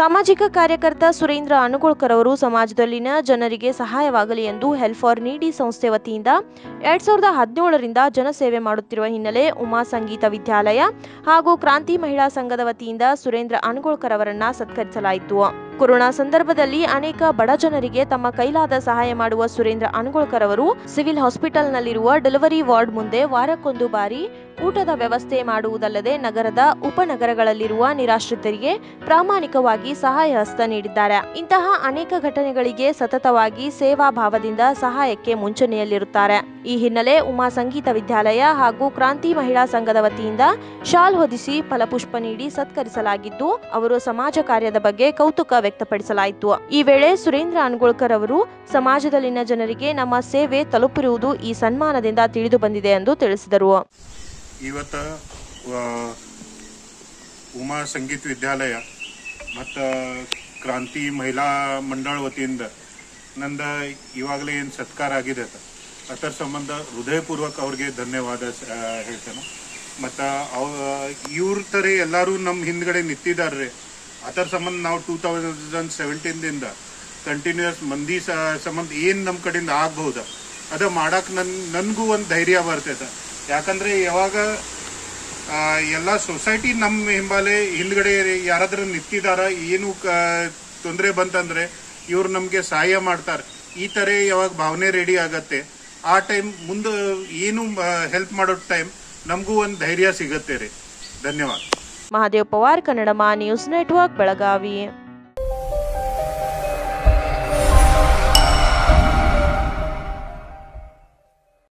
ಸಾಮಾಜಿಕ ಕಾರ್ಯಕರ್ತ ಸುರೇಂದ್ರ ಅನುಗೋಳ್ಕರ್ ಅವರು ಸಮಾಜದಲ್ಲಿನ ಜನರಿಗೆ ಸಹಾಯವಾಗಲಿ ಎಂದು ಹೆಲ್ಪ್ ಫಾರ್ ನೀಡಿ ಸಂಸ್ಥೆ ವತಿಯಿಂದ ಎರಡ್ ಸಾವಿರದ ಹದಿನೇಳರಿಂದ ಜನಸೇವೆ ಮಾಡುತ್ತಿರುವ ಹಿನ್ನೆಲೆ ಉಮಾ ಸಂಗೀತ ವಿದ್ಯಾಲಯ ಹಾಗೂ ಕ್ರಾಂತಿ ಮಹಿಳಾ ಸಂಘದ ವತಿಯಿಂದ ಸುರೇಂದ್ರ ಅನುಗೋಳ್ಕರ್ ಅವರನ್ನ ಸತ್ಕರಿಸಲಾಯಿತು. ಕೊರೋನಾ ಸಂದರ್ಭದಲ್ಲಿ ಅನೇಕ ಬಡ ಜನರಿಗೆ ತಮ್ಮ ಕೈಲಾದ ಸಹಾಯ ಮಾಡುವ ಸುರೇಂದ್ರ ಅನುಗೋಳ್ಕರ್ ಅವರು ಸಿವಿಲ್ ಹಾಸ್ಪಿಟಲ್ನಲ್ಲಿರುವ ಡೆಲಿವರಿ ವಾರ್ಡ್ ಮುಂದೆ ವಾರಕ್ಕೊಂದು ಬಾರಿ ಊಟದ ವ್ಯವಸ್ಥೆ ಮಾಡುವುದಲ್ಲದೆ ನಗರದ ಉಪನಗರಗಳಲ್ಲಿರುವ ನಿರಾಶ್ರಿತರಿಗೆ ಪ್ರಾಮಾಣಿಕವಾಗಿ ಸಹಾಯ ಹಸ್ತ ನೀಡಿದ್ದಾರೆ. ಇಂತಹ ಅನೇಕ ಘಟನೆಗಳಿಗೆ ಸತತವಾಗಿ ಸೇವಾ ಭಾವದಿಂದ ಸಹಾಯಕ್ಕೆ ಮುಂಚೂಣಿಯಲ್ಲಿರುತ್ತಾರೆ. ಈ ಹಿನ್ನೆಲೆ ಉಮಾ ಸಂಗೀತ ವಿದ್ಯಾಲಯ ಹಾಗೂ ಕ್ರಾಂತಿ ಮಹಿಳಾ ಸಂಘದ ವತಿಯಿಂದ ಶಾಲ್ ಹೊದಿಸಿ ಫಲಪುಷ್ಪ ನೀಡಿ ಸತ್ಕರಿಸಲಾಗಿದ್ದು, ಅವರು ಸಮಾಜ ಕಾರ್ಯದ ಬಗ್ಗೆ ಕೌತುಕ ವ್ಯಕ್ತಪಡಿಸಲಾಯಿತು. ಈ ವೇಳೆ ಸುರೇಂದ್ರ ಅನ್ಗೋಳ್ಕರ್ ಅವರು, ಸಮಾಜದಲ್ಲಿನ ಜನರಿಗೆ ನಮ್ಮ ಸೇವೆ ತಲುಪಿರುವುದು ಈ ಸನ್ಮಾನದಿಂದ ತಿಳಿದು ಬಂದಿದೆ ಎಂದು ತಿಳಿಸಿದರು. ಇವತ್ತು ಉಮಾ ಸಂಗೀತ ವಿದ್ಯಾಲಯ ಮತ್ತು ಕ್ರಾಂತಿ ಮಹಿಳಾ ಮಂಡಳ ವತಿಯಿಂದ ನಂದ ಇವಾಗಲೇ ಏನು ಸತ್ಕಾರ ಆಗಿದೆ ಅದ ಅದರ ಸಂಬಂಧ ಹೃದಯಪೂರ್ವಕ ಅವ್ರಿಗೆ ಧನ್ಯವಾದ ಹೇಳ್ತೇನೆ. ಮತ್ತು ಅವ, ಇವ್ರ ಥರ ಎಲ್ಲರೂ ನಮ್ಮ ಹಿಂದ್ಗಡೆ ನಿಂತಿದ್ದಾರೆ ಅದರ ಸಂಬಂಧ ನಾವು ಟೂ ತೌಸಂಡ್ ಸೆವೆಂಟೀನ್ದಿಂದ ಕಂಟಿನ್ಯೂಸ್ ಮಂದಿ ಸಂಬಂಧ ಏನು ನಮ್ಮ ಕಡೆಯಿಂದ ಆಗ್ಬಹುದ? ಅದ ಮಾಡಕ್ಕೆ ನನ್, ನನಗೂ ಒಂದು ಧೈರ್ಯ ಬರ್ತೈತೆ. ಯಾಕಂದ್ರೆ ಯಾವಾಗ ಎಲ್ಲ ಸೊಸೈಟಿ ನಮ್ಮ ಹಿಂಬಾಲೆ ಹಿಂದ್ಗಡೆ ಯಾರಾದರೂ ನಿಂತಿದಾರ, ಏನು ತೊಂದರೆ ಬಂತಂದ್ರೆ ಇವ್ರು ನಮಗೆ ಸಹಾಯ ಮಾಡ್ತಾರೆ. ಈ ತರ ಯಾವಾಗ ಭಾವನೆ ರೆಡಿ ಆಗತ್ತೆ, ಆ ಟೈಮ್ ಮುಂದೆ ಏನು ಹೆಲ್ಪ್ ಮಾಡೋ ಟೈಮ್ ನಮಗೂ ಒಂದು ಧೈರ್ಯ ಸಿಗತ್ತೆ ರೀ. ಧನ್ಯವಾದ. ಮಹಾದೇವ್ ಪವಾರ್ ಕನ್ನಡಮ ನ್ಯೂಸ್ ನೆಟ್ವರ್ಕ್, ಬೆಳಗಾವಿ.